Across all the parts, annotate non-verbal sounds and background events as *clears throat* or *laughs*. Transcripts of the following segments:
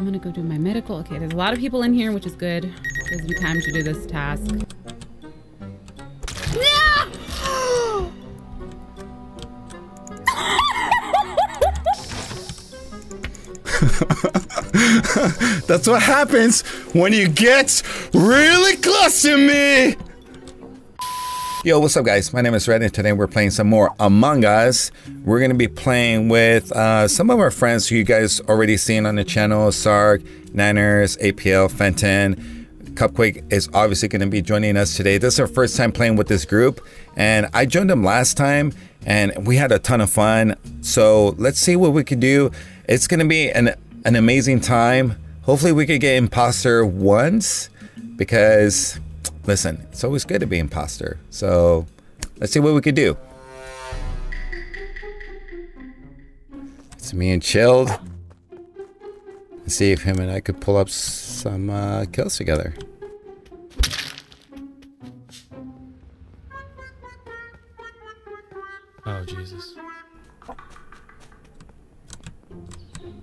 I'm gonna go do my medical. Okay, there's a lot of people in here, which is good. Gives me time to do this task. *laughs* That's what happens when you get really close to me. Yo, what's up, guys? My name is Red, and today we're playing some more Among Us. We're going to be playing with uh, some of our friends who you guys already seen on the channel Sark, Nanners, APL, Fenton. Cupquake is obviously going to be joining us today. This is our first time playing with this group, and I joined them last time, and we had a ton of fun. So let's see what we can do. It's going to be an an amazing time. Hopefully, we could get imposter once because, listen, it's always good to be imposter. So let's see what we could do. It's me and Chilled. Let's see if him and I could pull up some uh, kills together. Oh, Jesus.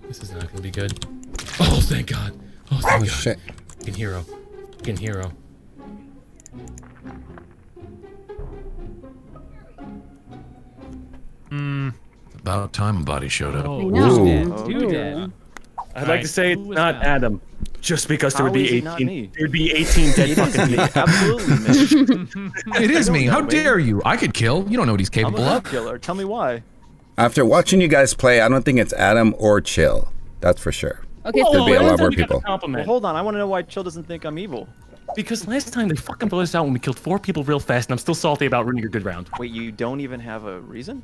This is not gonna be good. Oh, thank God. Oh, thank Oh God. shit. Fucking hero. Fucking hero. Hmm. About time a body showed up. I know. Ooh. Two dead. I'd Alright, like to say it's not that? Adam, just because there How would be 18. There'd be 18 dead fucking me. people. Absolutely me. *laughs* It is me. How man. dare you? I could kill. You don't know what he's I'm capable a of. killer. Tell me why. After watching you guys play, I don't think it's Adam or Chill. That's for sure. Okay, There'd be a lot more people. Well, hold on. I want to know why Chill doesn't think I'm evil. Because last time they fucking blew us out when we killed four people real fast, and I'm still salty about ruining a good round. Wait, you don't even have a reason?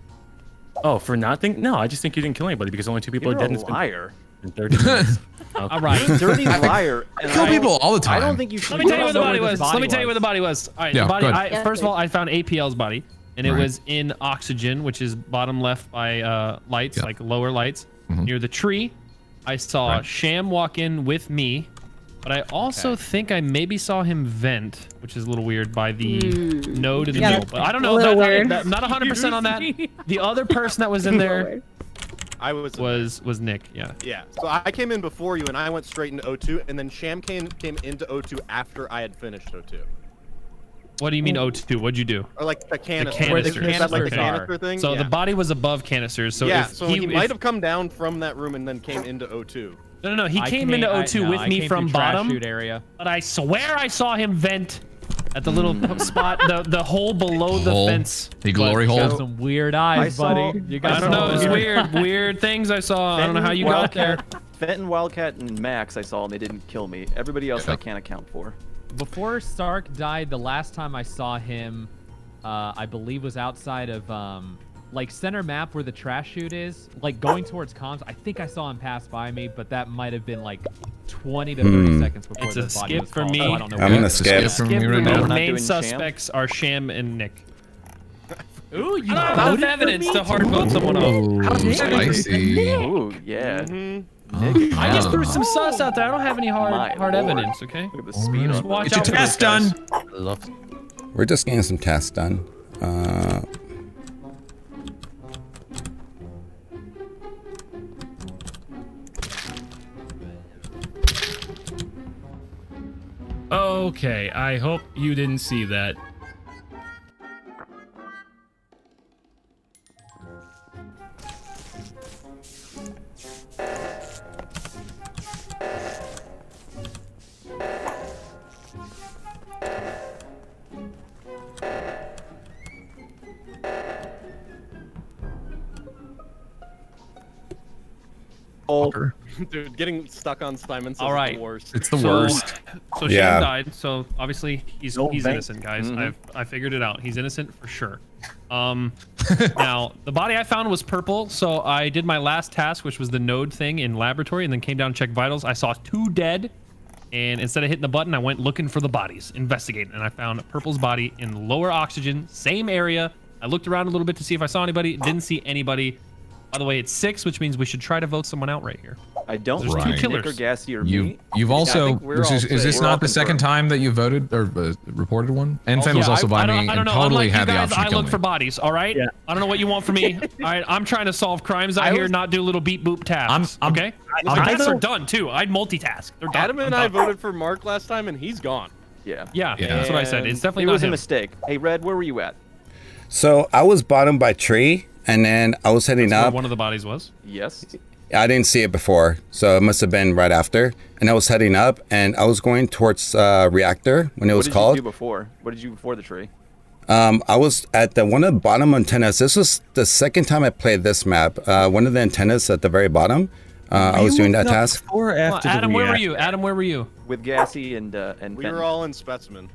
Oh, for not think? No, I just think you didn't kill anybody because only two people You're are dead. a and it's been- liar. been 30 minutes. *laughs* All right. Dirty liar. I and kill I- people all the time. I time. don't think you should. Let me tell you where the body was. this Let me tell you where the body was. All right, Yeah, the body. I, ahead. first of all, I found APL's body, and it Right. was in oxygen, which is bottom left by uh, lights, Yeah. like lower lights, Mhm. near the tree. I saw Right. Sham walk in with me, but I also think I maybe saw him vent, which is a little weird by the Hmm. node in the Yeah, middle. But I don't know. little That, weird. that, not 100% on that. *laughs* The other person that was in *laughs* there I was was was Nick. Yeah. yeah. So I came in before you, and I went straight into O2, and then Sham came came into O2 after I had finished O2, What do you mean O2? What'd you do? or like the canister. canisters. Is that like the Okay. canister thing? So yeah. the body was above canisters. So yeah. if so he, he, if- might have come down from that room and then came into O2. No, no, no. He I came came- into I- O2 no, with I me from bottom, chute area. but I swear I saw him vent at the little spot, the the hole below the Hole. fence. The glory hole. Got some weird eyes, I saw- buddy. You got I don't know. some It's weird, weird things I saw. I don't know how you got there. Fenton, Wildcat, and Max I saw, and they didn't kill me. Everybody else I can't account for. Before Sark died, the last time I saw him, uh, I believe was outside of um, like center map where the trash chute is, like going towards comms. I think I saw him pass by me, but that might have been like 20 to 30 Hmm. seconds before It's the a body skip was for called, me. so I don't know I'm where gonna it is. skip. from Skip me right now. The main doing Sham? suspects are Sham and Nick. Ooh, you I don't have enough voted evidence to hard vote someone off. Oh, spicy. Ooh, yeah. Mm-hmm. I just Ah. threw some sus out there. I don't have any hard My hard lord. evidence. Okay. Look at the speed Just on watch Get your out for test guys. done. We're just getting some tasks done. Uh, Okay, I hope you didn't see that. Getting stuck on Simon All is right. the worst. It's the So- worst. So Yeah. Sham died. So obviously he's No he's bank. innocent, guys. Mhm. I've I figured it out. He's innocent for sure. Um, *laughs* now the body I found was purple. So I did my last task, which was the node thing in laboratory, and then came down and checked vitals. I saw two dead, and instead of hitting the button, I went looking for the bodies, investigating, and I found purple's body in lower oxygen, same area. I looked around a little bit to see if I saw anybody. Didn't see anybody. By the way, it's six, which means we should try to vote someone out right here. I I don't There's two think Nick or killers. Gassy or You me. you've also think we're this all is, is this. We're not the second time that you voted or uh, reported one? And Fen was also I, by I don't, me I don't and know. totally had you the option I to kill look me. for bodies. All right. Yeah. I don't know what you want from me. *laughs* all right. I'm trying to solve crimes out I here, was- not do little beat boop tasks. I'm- I'm- okay. I'm- The I tasks are done too. I'd multitask. They're done. Adam and I'm I done. voted for Mark last time, and he's gone. Yeah. Yeah, Yeah. that's what I said. It's definitely It was a mistake. Hey, Red, where were you at? So I was bottom by tree, and then I was heading Where up. one of the bodies was. Yes. I didn't see it before, so it must have been right after. And I was heading up, and I was going towards uh, reactor when it What was did called. you do before? What did you do before the tree? Um, I was at the one of the bottom antennas. This was the second time I played this map. Uh, one of the antennas at the very bottom. Uh, I was doing that task. Or after Well, after Adam, the where were you? Adam, where were you? With Gassy and uh, and We Fenton. were all in specimen.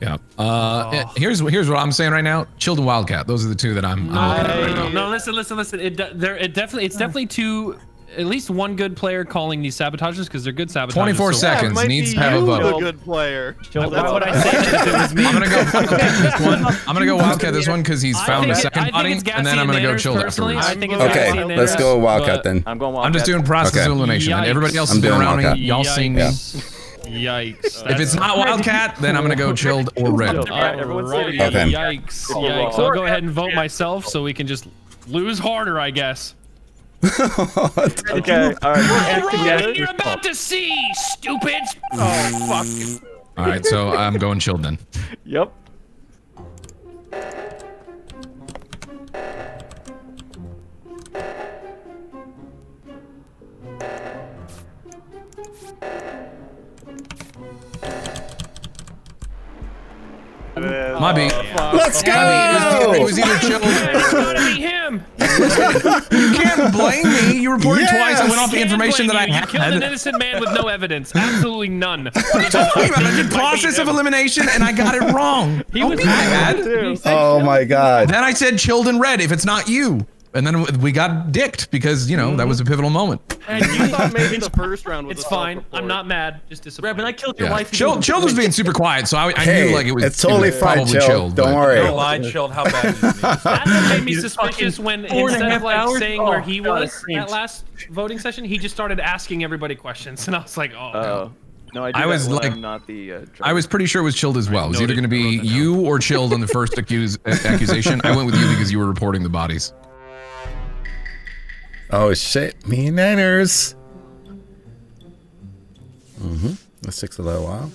Yeah. Uh, eh, Here's here's what I'm saying right now. Chilled and Wildcat. Those are the two that I'm. I'm looking at right No, now. no, listen, listen, listen. It there, it definitely, it's definitely two, at least one good player calling these sabotages because they're good sabotages. 24 so- seconds. it might needs be to have a you, vote. the good player. Why would I say that if it was me? I'm gonna go *laughs* Wildcat this one. I'm gonna go Wildcat this one because he's found a second think body, and then I'm gonna go Nanners chilled personally. afterwards. I think it's Okay, let's go Wildcat then. I'm going Wildcat. I'm just doing process Okay. elimination. and Everybody else I'm has been doing around me. Y'all seen me. Yikes. Yikes. If it's not Wildcat, then I'm gonna go chilled or red. All right, everyone say it Alrighty. Okay. Yikes. If Yikes. wrong. I'll go ahead and vote myself so we can just lose harder, I guess. Okay. All right. Roll what you're about to see, stupid. Oh, fuck. All right, so I'm going chilled then. Yep. My beat. Oh, Let's It was, it go! was either chilled. It's gotta be him. You can't blame me. You reported twice. I went off the information that blame I you. You killed an innocent man with no evidence. Absolutely none. Talking about I did process of elimination and I got it wrong. He Don't was be mad. He Oh my god. Then I said chilled and red if it's not you. And then we got dicked because, you know, that was a pivotal moment. And you *laughs* thought maybe the first round was It's fine. I'm not mad. Just disappointed. Red, I killed your Yeah. wife, you Chilled, didn't- was being super quiet, so I, I Hey, knew like it was, it's it totally was fine, probably chill. chilled. Don't but- worry. No lie, chilled. How bad is it? That's what made me You suspicious when four and a instead of like hours? saying where Oh, he was cringed. at last voting session, he just started asking everybody questions, and I was like, oh. Oh. No, I, I was like- I'm not the. Uh, I was pretty sure it was chilled as well. It was either going to be I wrote that down. you or chilled on the first accuse, *laughs* accusation. I went with you because you were reporting the bodies. Oh shit, me and Nanners. Mm-hmm. This takes a little while.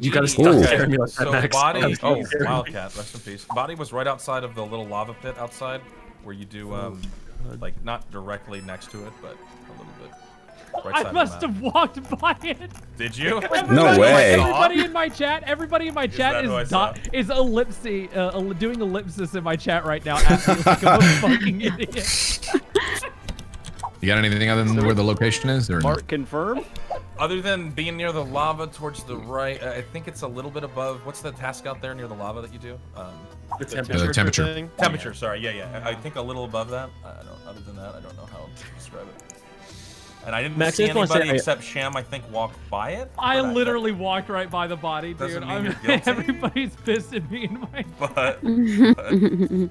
You gotta Ooh. stop scaring me like that, So Max. body. That was Oh. Wildcat. Rest in peace. Body was right outside of the little lava pit outside, where you do um, like not directly next to it, but a little bit. Right I must have walked by it. Did you? No way. Everybody in my chat, everybody in my chat that is who I do- saw? is ellipsy, uh, doing ellipsis in my chat right now, acting like a *laughs* fucking idiot. You got anything other than where the location is? Or no? Mark confirm. Other than being near the lava towards the right, I I think it's a little bit above. What's the task out there near the lava that you do? Um, The The temperature. temperature. thing. temperature. Sorry. Yeah, yeah. I I think a little above that. I don't. Other than that, I don't know how to describe it. And I didn't Max, I see just wanna say anybody I- except Sham. I think walk by it. I but literally walked right by the body, dude. Doesn't mean I'm, you're guilty. *laughs* everybody's pissing me in my. But, *laughs* but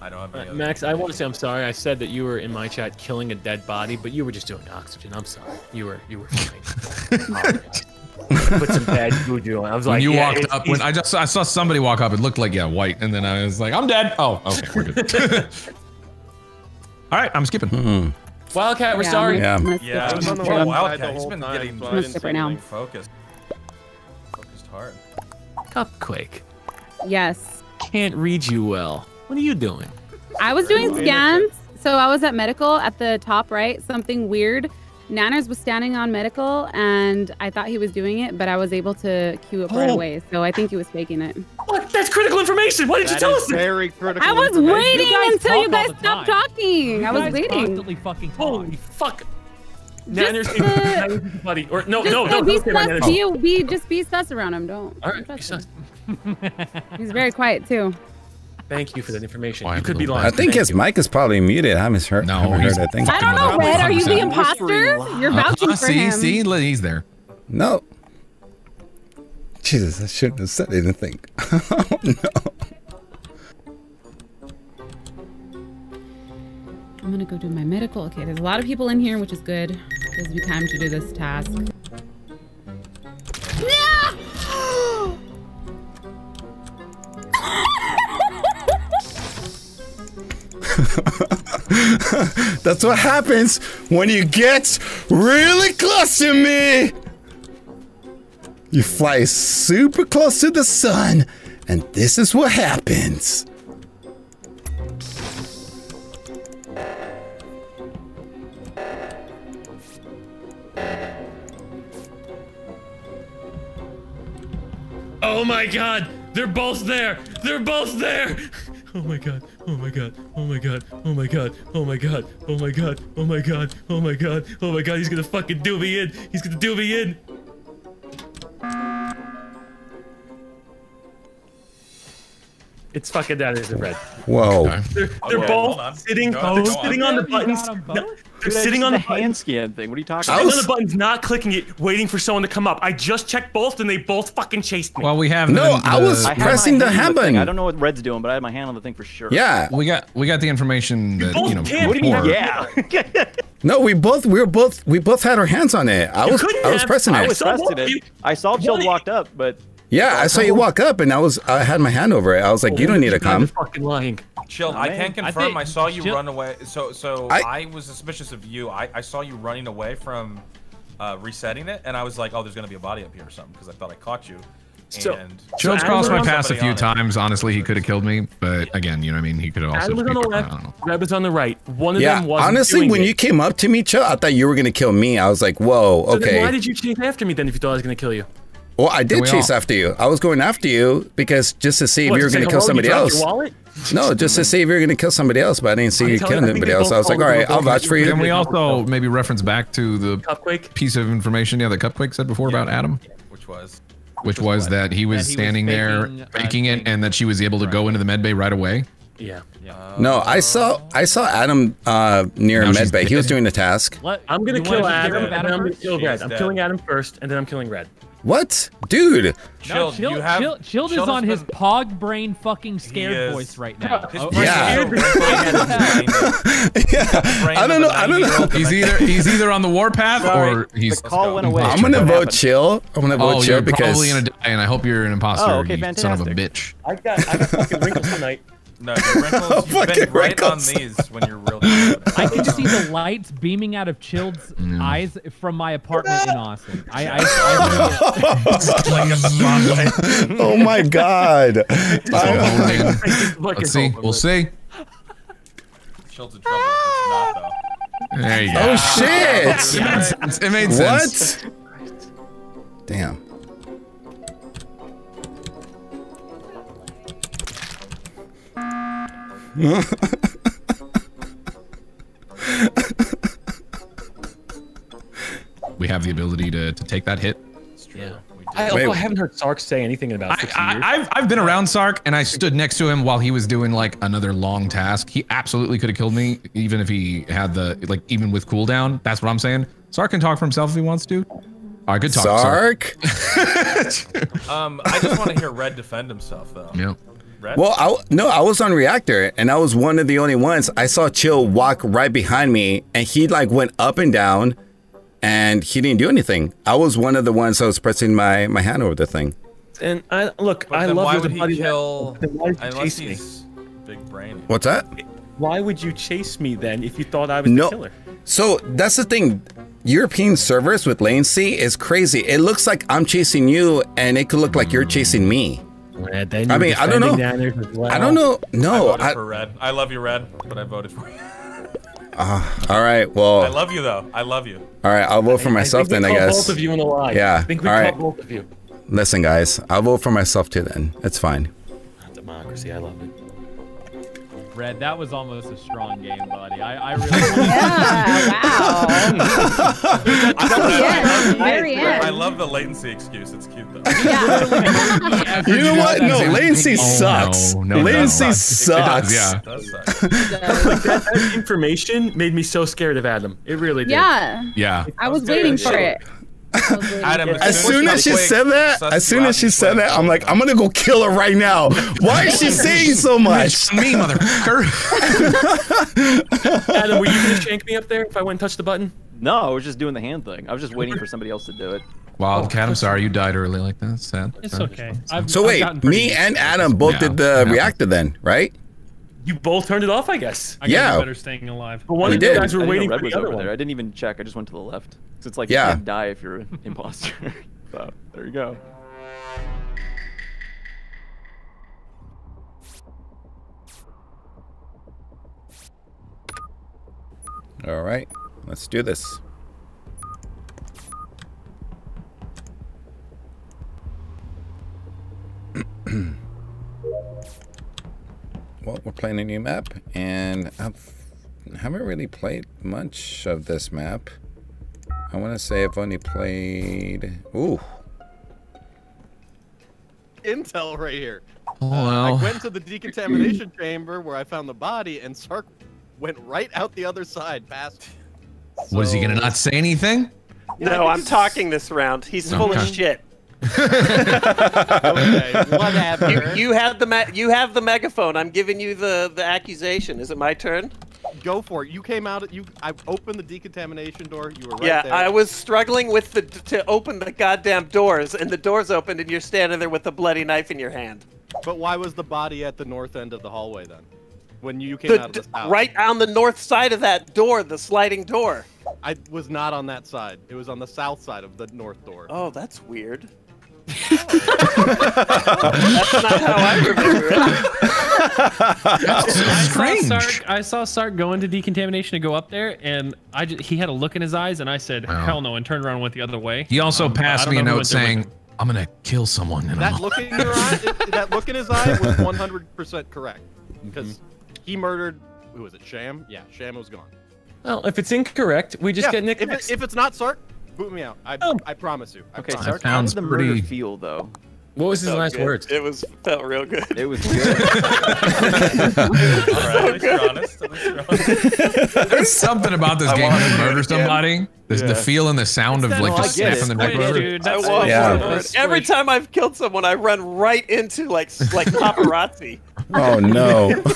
I don't have any Uh, other Max, I want to say I'm sorry. I said that you were in my chat killing a dead body, but you were just doing oxygen. I'm sorry. You were you were fine. Apologize. *laughs* Put some bad juju on. I was When like, you yeah, walked it's- up, when I just I saw somebody walk up, it looked like yeah, white, and then I was like, I'm dead. Oh, okay, we're good. All right, I'm skipping. Hmm. Wildcat, we're Yeah, sorry. I'm Yeah. gonna skip Yeah. I was on the poor Wildcat. the He's whole been time, getting so I I'm didn't skip right now. focused. Focused hard. Cupquake. Yes. Can't read you well. What are you doing? I was doing scans. So I was at medical at the top right. Something weird. Nanners was standing on medical, and I thought he was doing it, but I was able to queue up right Oh. away. So I think he was faking it. What? That's critical information. Why didn't you tell is us very critical. I was waiting guys until you guys all stopped time. talking. I was guys waiting. constantly fucking talk. Holy fuck. Nanners, Nanners buddy. Or no, no, no, be don't say my sus. Nanners. Be, be just be sus around him. Don't. All don't right, trust be him. sus. He's very quiet too. Thank you for that information. Why you could be little lying. I think Thank his you. mic is probably muted. I haven't heard. No, haven't he's- heard that thing. I don't know, Red. Are you the 100%. imposter? You're vouching Uh, for see, him. see, see, he's there. No. Jesus, I shouldn't have said anything. *laughs* oh, no. I'm gonna go do my medical. Okay, there's a lot of people in here, which is good. Gives me time to do this task. That's what happens when you get really close to me. You fly super close to the sun, and this is what happens. Oh my god! They're both there! They're both there! *laughs* Oh my god, oh my god, oh my god, oh my god, oh my god, oh my god, oh my god, oh my god, oh my god, he's gonna fucking do me in! He's gonna do me in! It's fucking that is red. Whoa. They're, they're Okay, both sitting, Go they're sitting on the You got buttons. Them both? No, they're Dude, sitting on the the hand scan thing. What are you talking I Sitting about? on was- the buttons, not clicking it, waiting for someone to come up. I just checked both, and they both fucking chased me. Well, we have No, the, I was I pressing the hand on hand thing. button. I don't know what Red's doing, but I had my hand on the thing for sure. Yeah. we got we got the information that both you know can't What do you mean? Yeah. *laughs* No, we both we were both we both had our hands on it. I You was I was pressing it. I was saw both pressing of you. it. I saw Chill What? walked up, but yeah, I saw you walk up and I was I had my hand over it. I was like, you don't need to You guys are come. Fucking lying. Chill. Oh, I can't confirm. I, think- saw you Chill- run away. So, so I- I, was suspicious of you. I, I saw you running away from uh, resetting it, and I was like, oh, there's gonna be a body up here or something because I thought I caught you. So- and Chill's So crossed my path a few on it. times. Honestly, he could have killed me, but again, you know what I mean. He could have also. Adam was just on the left, don't know. Red was on the right. One of Yeah, them wasn't honestly, doing when it. you came up to me, Chill, I thought you were gonna kill me. I was like, whoa, So then why did you chase after me then if you thought I was gonna kill you? Well, I did chase all- after you. I was going after you because just to see if you were gonna kill hello, you somebody else. Your? No, just to see if you were gonna kill somebody else, but I didn't see I'm you telling killing you, anybody else. I was like, all followed right, the I'll both vouch for you. Can we also maybe reference back to the Cupquake? piece of information, yeah, that Cupquake said before about Adam, which was which was what? that he was That he was standing there faking, uh, it, and that she was able to go into the med bay right away. Yeah. No, I saw I saw Adam uh, near Now she's medbay. He was doing the task. Let- I'm gonna you kill wanna get Adam, and then I'm gonna kill Red. I'm killing Adam first, and then I'm killing Red. What, dude? No, Chill. Chill, you have Chill, Chilled is on has his been- pog brain fucking oh, scared voice right now. Oh, *laughs* Yeah. Yeah, I don't know. I don't know. He's either he's either on the warpath Sorry, or he's. the call went away. I'm gonna vote happened? chill. I'm gonna vote Oh, chill you're because probably gonna die, and I hope you're an imposter. Oh, okay, you son of a bitch. I got I got fucking wrinkles tonight. *laughs* No, dude, *laughs* wrinkles. You've been right on these when you're real. I can see the lights beaming out of Chilled's eyes from my apartment in Austin. I, I, I *laughs* like a *laughs* oh my god. So, I- let's see. We'll see. Chill's in trouble. It's not though. There you go. oh shit! It made sense. It made sense. What? Damn. We have the ability to, to take that hit. Yeah. We I, did. also haven't heard Sark say anything in about 60 years. I, I, I've, I've been around Sark and I stood next to him while he was doing like another long task. He absolutely could have killed me even if he had the like even with cooldown. That's what I'm saying. Sark can talk for himself if he wants to. All right, good talk, Sark. Sark. *laughs* Um, I just want to hear Red defend himself though. Yeah. Red. Well, I, no, I was on reactor, and I was one of the only ones. I saw Chill walk right behind me, and he like went up and down, and he didn't do anything. I was one of the ones that was pressing my my hand over the thing. and I look, But I then love why you would a he kill? Then why did you Unless chase me? big brain. What's that? Why would you chase me then if you thought I was No. the killer? So that's the thing. European servers with latency is crazy. It looks like I'm chasing you, and it could look like you're chasing me. And then I mean, I don't know. defending Nanners as well. I don't know. I No. voted I, for Red. I love you, Red, but I voted for you. *laughs* Uh, all right. Well. I love you though. I love you. all right. I'll vote for myself think then. we I guess. Both of you in a lie. Yeah, I think we all caught right. both of you. Listen, guys. I'll vote for myself too. Then it's fine. Democracy, I love it. Red, that was almost a strong game, buddy. I, I *laughs* really. Yeah, wow. yeah, very I end. love the latency excuse. It's cute though. Yeah. *laughs* You *laughs* know what? No, latency Oh, sucks. no, no, latency does. sucks. It does, yeah. It does suck. that, that information made me so scared of Adam. It really did. yeah. Yeah. I was Okay, waiting so- for it. Adam, As soon as she said that, as soon as she said that, I'm like, I'm gonna go kill her right now. Why is she saying so much? Me, motherfucker. *laughs* Adam, were you gonna shank me up there if I went and touched the button? No, I was just doing the hand thing. I was just waiting for somebody else to do it. Wildcat, I'm sorry you died early like that. It's sad. It's okay. I've, So I've wait, me and. Adam both Yeah, did the yeah. reactor then, right? You both turned it off, I guess. I gotta Yeah. do better staying alive. But one We of you guys were waiting for was the other over one. there. I didn't even check. I just went to the left. 'Cause it's like Yeah. you can't die if you're an *laughs* imposter. *laughs* so there you go. All right, let's do this. *clears throat* well, we're playing a new map, and I've haven't really played much of this map. I want to say I've only played. Ooh, Intel right here. Oh, uh, I went to the decontamination chamber where I found the body, and Sark went right out the other side past. What is he gonna not say anything? No, I'm talking this round. He's full of shit. Okay, whatever. You, you have the you have the megaphone. I'm giving you the the accusation. Is it my turn? Go for it. You came out. You. I opened the decontamination door. You were right yeah, there. I was struggling with the to open the goddamn doors, and the doors opened, and you're standing there with a bloody knife in your hand. But why was the body at the north end of the hallway then? When you came The, out of the south. right on the north side of that door, the sliding door. I was not on that side. It was on the south side of the north door. Oh, that's weird. That's not how I remember it. That's so I strange. saw Sark. I saw Sark go into decontamination to go up there, and I ju- he had a look in his eyes, and I said, Wow. "Hell no!" and turned around and went the other way. He also Um, passed me a note went there with saying, "I'm gonna kill someone." And I'm That like, look in your eye, it- that look in his eye was 100% correct. Because he murdered, who was it, Sham? Yeah, Sham was gone. Well, if it's incorrect, we just yeah, get Nick if, it, if it's not Sark, boot me out. I, Oh. I promise you. I Okay, promise. Sark, how sounds did the murder pretty- feel though? what was his last good. words? It was felt real good. It was *laughs* good. All right, at least honest. At least you're honest. *laughs* There's something about this I game wanna when you murder again. somebody. The, the Yeah. feel and the sound of like that just I snapping the it. neck Squish, over. dude. I That's was. Yeah. Every time I've killed someone, I run right into like like *laughs* paparazzi. Oh *laughs* no. *laughs*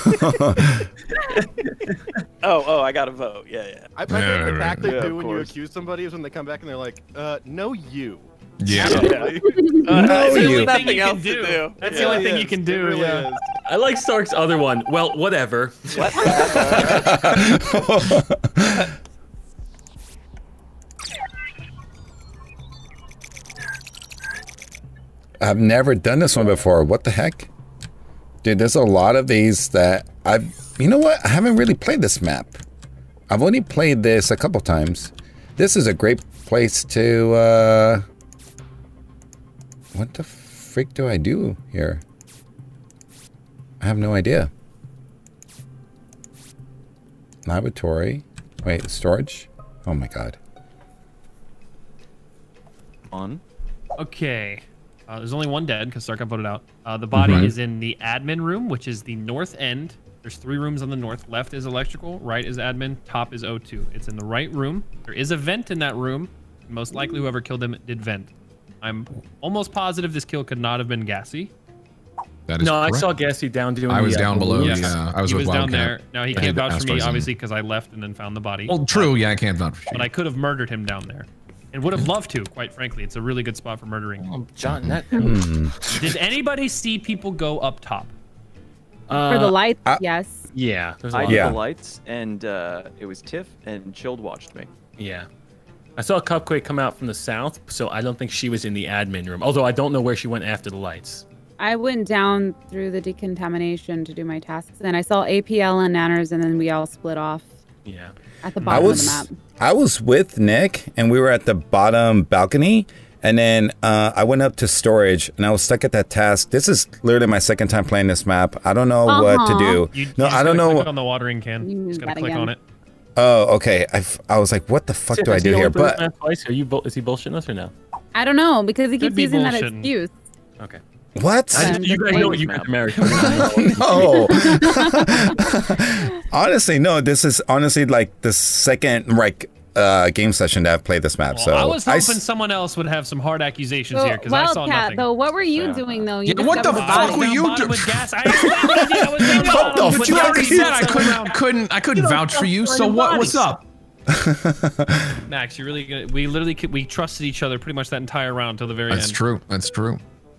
Oh, oh, I got to vote. Yeah, yeah. I, my Yeah, favorite right, tactic right. Yeah, do of when you accuse somebody is when they come back and they're like, uh, no, you. Yeah. Uh, No, there's you. nothing Thing you else can to do. That's Yeah. the only It thing you can do. really yeah. is. I like Sark's other one. Well, whatever. What? *laughs* I've never done this one before. What the heck? Dude, there's a lot of these that I've. You know what? I haven't really played this map. I've only played this a couple times. This is a great place to. uh What the freak do I do here? I have no idea. Laboratory. Wait, storage? Oh my god. On. Okay. Uh, there's only one dead because Sark got voted out. Uh, the body is in the admin room, which is the north end. There's three rooms on the north. Left is electrical, right is admin, top is O2. It's in the right room. There is a vent in that room. Most likely whoever killed him did vent. I'm almost positive this kill could not have been gassy. That is No, I saw Gassy down doing. I was the, uh, down below. balloons. Yeah, I was he was down Wildcat. there. Now he I can't vouch for me, obviously, because I left and then found the body. Well, true. Yeah, I can't vouch for But I could have murdered him down there. And would have loved to, quite frankly. It's a really good spot for murdering. Oh, John, that. Did anybody see people go up top? For the Uh, lights, I- yes. Yeah, there's a I lot. did Yeah. the lights, and uh, it was Tiff, and Chilled watched me. Yeah. I saw Cupquake come out from the south, so I don't think she was in the admin room. Although I don't know where she went after the lights. I went down through the decontamination to do my tasks, and I saw APL and Nanners, and then we all split off Yeah. At the I was of the map. I was with Nick and we were at the bottom balcony and then uh, I went up to storage and I was stuck at that task. This is literally my second time playing this map. I don't know what to Uh-huh. do. You, you no, just I don't know. Click on the watering can. You just gotta click again. on it. Oh, okay. I, f- I was like, what the fuck Tiff, do I is he do here? But mask twice? Are you is he bullshitting us or no? I don't know because he Could keeps be using that excuse. Okay. What? I just, you guys know what you guys are *laughs* no. *laughs* honestly, no. This is honestly like the second like uh, game session that I've played this map. so I was hoping s- someone else would have some hard accusations So, here because I saw Wildcat, nothing. though, what were you doing though? You Yeah, *laughs* what the fuck were you doing? with gas. I explained what I did. I was down What bottom the with You already said I couldn't, couldn't, I couldn't vouch for you. So what? What's up? Max, you're really gonna, we literally we trusted each other pretty much that entire round till the very That's end. That's true. That's true.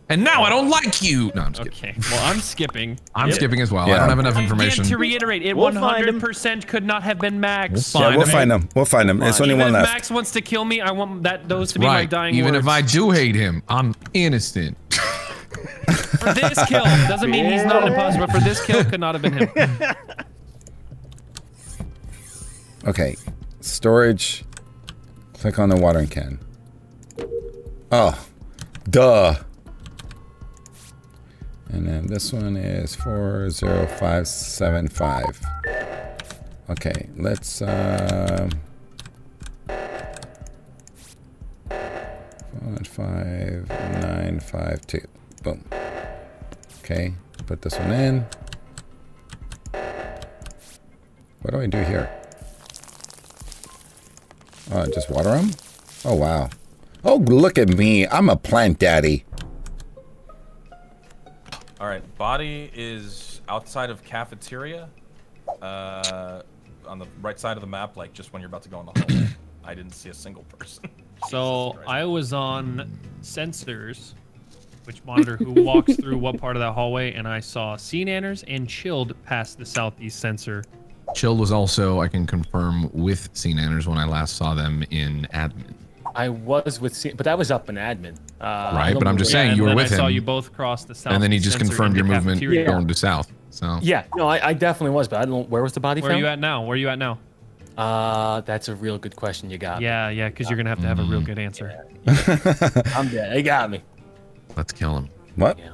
And now I don't like you. No, I'm just kidding. Okay, well I'm skipping. I'm Yep. skipping as well. I don't have enough Again, information. to reiterate, it We'll 100% could not have been Max. yeah, we'll find him. We'll find him. It's only Even one if left. Max wants to kill me, I want that those to be my Right. dying Even words. if I do hate him, I'm innocent. for this kill doesn't mean he's not an imposter, but for this kill could not have been him. *laughs* Okay, storage. Click on the watering can. Oh, duh. And then this one is 40575. Okay, let's uh five, nine, five, two. Boom. Okay, put this one in. What do I do here? Oh, just water them? Oh, wow. Oh, look at me. I'm a plant daddy. All right, body is outside of cafeteria, uh, on the right side of the map, like just when you're about to go in the hallway. *coughs* I didn't see a single person. *laughs* So I was on sensors, which monitor who walks through what part of that hallway, and I saw Sea Nanners and Chilled past the southeast sensor. Chilled was also, I can confirm, with Sea Nanners when I last saw them in admin. I was with, C- but that was up in admin. Uh, Right, but I'm just saying and you were then with I saw him. you both cross the south. and then he just confirmed your movement Cafeteria. going to south. So Yeah, no, I, I definitely was, but I don't know where was the body Where are you at now? Where are you at now? Uh, that's a real good question. You got Yeah, yeah, because you're gonna have to have a real good answer. me. I'm dead. They got me. let's kill him. What? Yeah.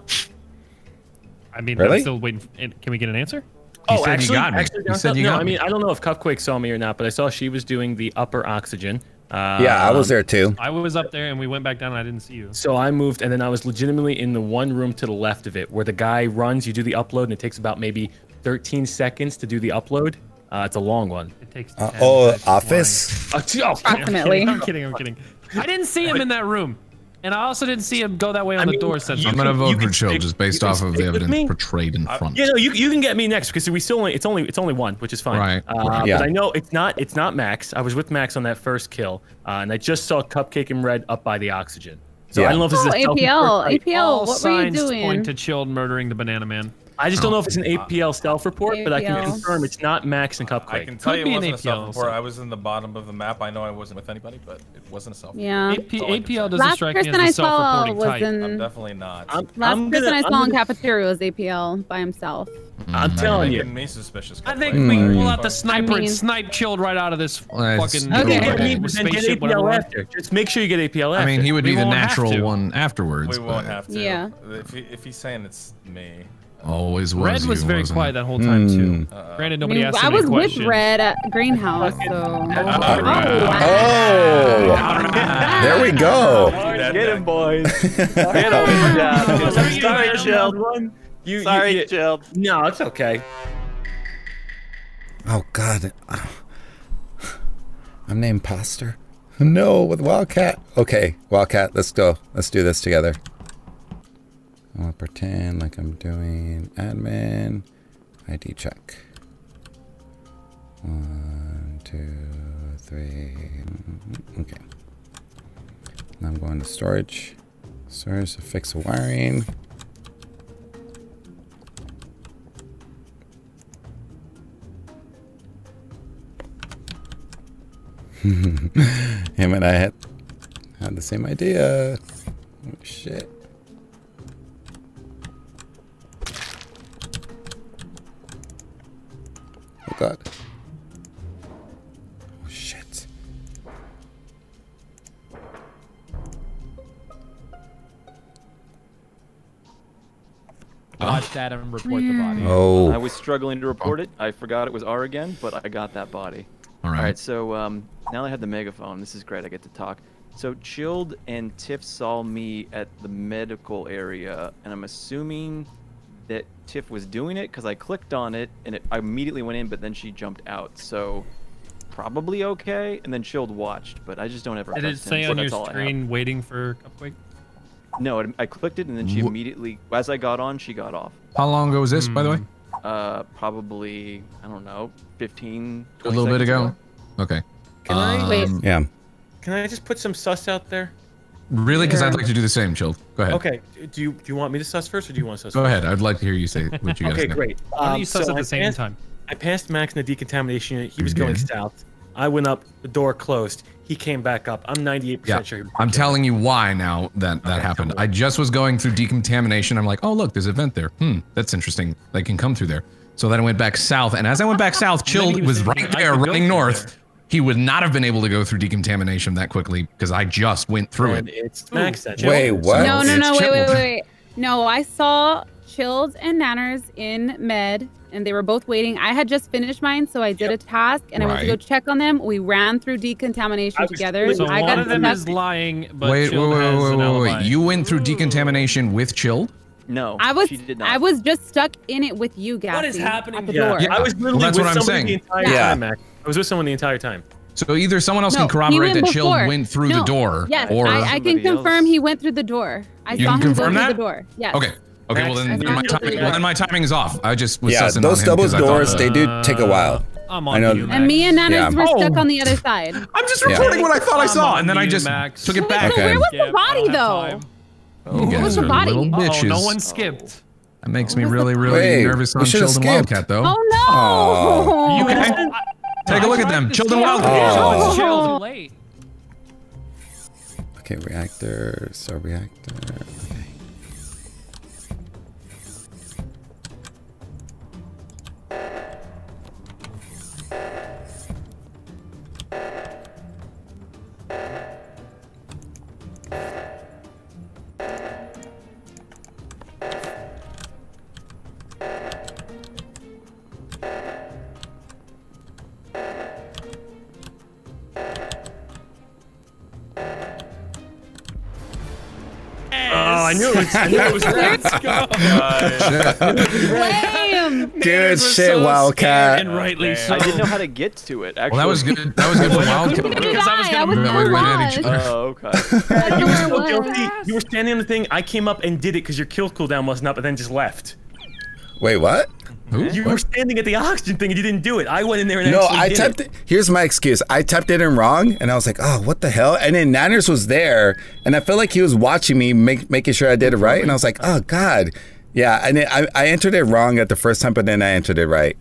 I mean, Really? I'm still waiting. For, can we get an answer? He oh, said you actually, got me. actually, He said you no, got I me. mean, I don't know if Cupquake saw me or not, but I saw she was doing the upper oxygen. Uh, Yeah, I was there too. I was up there and we went back down and I didn't see you. So I moved, and then I was legitimately in the one room to the left of it, where the guy runs. You do the upload, and it takes about maybe 13 seconds to do the upload. Uh, it's a long one. It takes. Uh, oh, office? Uh, oh, flying. Approximately. I'm kidding. I'm kidding. I'm kidding. *laughs* I didn't see him in that room, and I also didn't see him go that way on I the mean, door sensor. I'm gonna vote for can Chill just based off of the evidence me. portrayed in front. Yeah, no, you, you can get me next because we still only it's only it's only one, which is fine. Right, Uh, right. Yeah. But I know it's not it's not Max. I was with Max on that first kill, uh, and I just saw Cupcake and Red up by the oxygen. So Yeah. I don't know if this Oh, is a self APL. APL, All what were you signs doing? point to Chilled murdering the Banana Man. I just don't know if it's an APL stealth report, but I can confirm it's not Max and Cupcake. I can tell Could you it wasn't a self APL report. also. I was in the bottom of the map. I know I wasn't with anybody, but it wasn't a self. Yeah. AP, all I can APL doesn't Last strike me person as I a saw self-reporting was type. in. I'm definitely not. I'm, Last I'm person gonna, I saw I'm in gonna- cafeteria was APL by himself. I'm telling you. me suspicious. I Cupquake. think we Hmm. pull out the sniper mean- and snipe Chilled right out of this Let's fucking do You Okay. get it. me, get spaceship, whatever. APL after. Just make sure you get APL after. I mean, he would We be the natural one afterwards. We won't have to. Yeah. If, he, if he's saying it's me. Always was. Red was you, very quiet it? that whole time too. Uh, Granted, I, nobody mean, asked I was any with. Red at Greenhouse, so. Oh, Oh, there we go. Get him, boys. *laughs* Get him. Sorry, Chill. You, Sorry, you, you, Jill. no, it's okay. Oh, God. I'm the imposter. No, with Wildcat. Okay, Wildcat, let's go. Let's do this together. I'm gonna pretend like I'm doing admin. ID check. One, two, three. Okay. Now I'm going to storage. Storage to fix the wiring. *laughs* Him and I had had the same idea. Oh, shit. Oh god. Oh shit. Watch that and report the body. Oh. I was struggling to report it. I forgot it was R again, but I got that body. All All right, right. so um, now that I have the megaphone, this is great. I get to talk. So Chilled and Tiff saw me at the medical area, and I'm assuming that Tiff was doing it because I clicked on it and it I immediately went in, but then she jumped out. So probably okay, and then Chilled watched, but I just don't ever. Did it trust him, say so on your that's all I have. screen waiting for Cupquake? No, it, I clicked it, and then she immediately, as I got on, she got off. How long ago was this, by the way? Uh, probably I don't know, 15. A little bit seconds ago. Okay. Can I- Wait. Um, Yeah. Can I just put some sus out there? Really? Because I'd like to do the same, Chilled. Go ahead. Okay. Do you do you want me to sus first, or do you want to sus? Go first? ahead. I'd like to hear you say what you guys Okay, think. great. Why don't Um, you sus so at I the same passed- time? I passed Max in the decontamination unit. He was going did. south. I went up. The door closed. He came back up. I'm 98% Yeah, sure. he- I'm telling you why now that that Okay, happened. I just was going through decontamination. I'm like, oh look, there's a vent there. Hmm, that's interesting. They can come through there. So then I went back south, and as I went back *laughs* south, then Chilled was was right there, running north. there. He would not have been able to go through decontamination that quickly because I just went through And it. it's Max that Wait, what? No, no, It's no, wait, wait, wait, chilled. wait. No, I saw Chilled and Nanners in med, and they were both waiting. I had just finished mine, so I did a task, and I went to go check on them. We ran through decontamination I was together. So I one got of them stuck. is lying, but wait, wait, Chilled wait, has wait, wait, alibi. wait. You went through decontamination with Chilled? No, I was She did not. I was just stuck in it with you, guys. What is happening at the here? door. Yeah. I was literally that's with what I'm somebody saying. the entire Yeah. time, Max. I was with someone the entire time. So either someone else No, can corroborate that Chilled before. went through No, the door, Yes, or I, I can confirm else. he went through the door. I You saw can him go confirm through that? the door. Yes. okay, okay. Well then, then my timing, well, then my timing is off. I just was Yeah, those on him double 'cause I thought doors, that- they do take a uh, while. I'm I know- you, And me and Nanners Yeah. were stuck Oh. on the other side. *laughs* I'm just Yeah. reporting what I thought I I'm saw, and then I just Max. took it Wait, back. so where was the body though? time. You was the body? little Uh-oh, bitches. no one skipped. That makes me really, really Wait, nervous we on should've skipped. Wildcat, though. Oh no! Aw. You Okay. guys, *laughs* Take a look at them. Children Wildcat. Oh. Chill late. Okay, reactor, so reactor. Okay. I knew it was. I knew it was. *laughs* Damn! Good shit, so Wildcat. and rightly so. I didn't know how to get to it. Actually. Well, that was good. That was good for Wildcat. Because I was I? gonna I was move so at each other. Oh, okay. *laughs* You were know so guilty. You were standing on the thing. I came up and did it because your kill cooldown wasn't up, and then just left. Wait, what? You What? were standing at the oxygen thing and you didn't do it. I went in there and No, actually I typed it. it. Here's my excuse. I typed it in wrong, and I was like, "Oh, what the hell?" And then Nanners was there, and I felt like he was watching me, make, making sure I did it right. And I was like, "Oh God, yeah." And then I, I entered it wrong at the first time, but then I entered it right.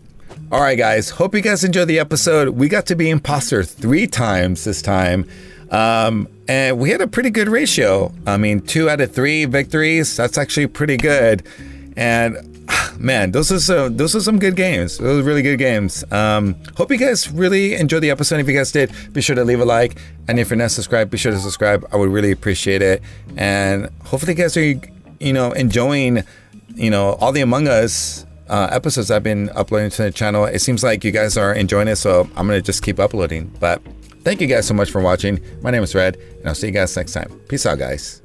All right, guys. Hope you guys enjoyed the episode. We got to be imposter three times this time, um, and we had a pretty good ratio. I mean, two out of three victories. That's actually pretty good. And *sighs* man, those are some those are some good games. Those are really good games. Um, hope you guys really enjoyed the episode. If you guys did, be sure to leave a like. And if you're not subscribed, be sure to subscribe. I would really appreciate it. And hopefully, you guys are you know enjoying you know all the Among Us uh, episodes I've been uploading to the channel. It seems like you guys are enjoying it, so I'm gonna just keep uploading. But thank you guys so much for watching. My name is Red, and I'll see you guys next time. Peace out, guys.